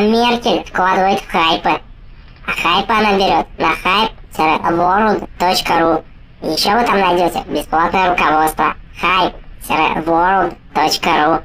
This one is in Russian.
Мадам Меркель вкладывает в хайпы. А хайпы она берет на hype-world.ru. Еще вы там найдете бесплатное руководство hype-world.ru.